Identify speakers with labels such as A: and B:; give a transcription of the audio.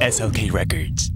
A: SLK Records.